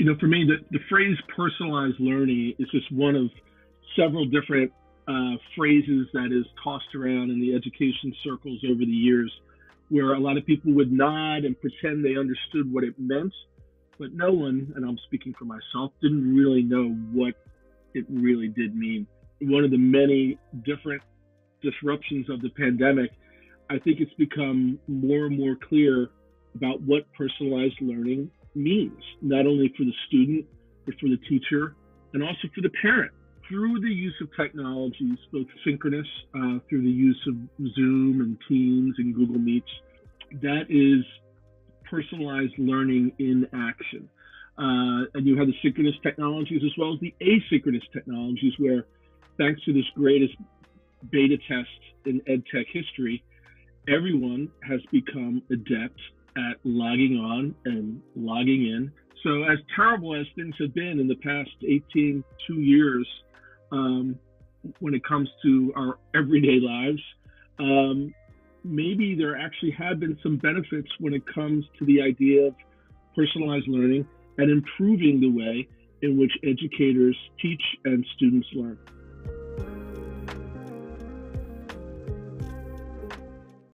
You know, for me, the, the phrase personalized learning is just one of several different uh, phrases that is tossed around in the education circles over the years, where a lot of people would nod and pretend they understood what it meant, but no one, and I'm speaking for myself, didn't really know what it really did mean. One of the many different disruptions of the pandemic, I think it's become more and more clear about what personalized learning means, not only for the student, but for the teacher and also for the parent. Through the use of technologies, both synchronous, uh, through the use of Zoom and Teams and Google Meets, that is personalized learning in action. Uh, and you have the synchronous technologies as well as the asynchronous technologies, where thanks to this greatest beta test in ed tech history, everyone has become adept at logging on and logging in. So, as terrible as things have been in the past 18, two years, um, when it comes to our everyday lives, um, maybe there actually have been some benefits when it comes to the idea of personalized learning and improving the way in which educators teach and students learn.